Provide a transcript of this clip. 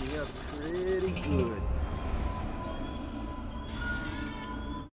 me up pretty good.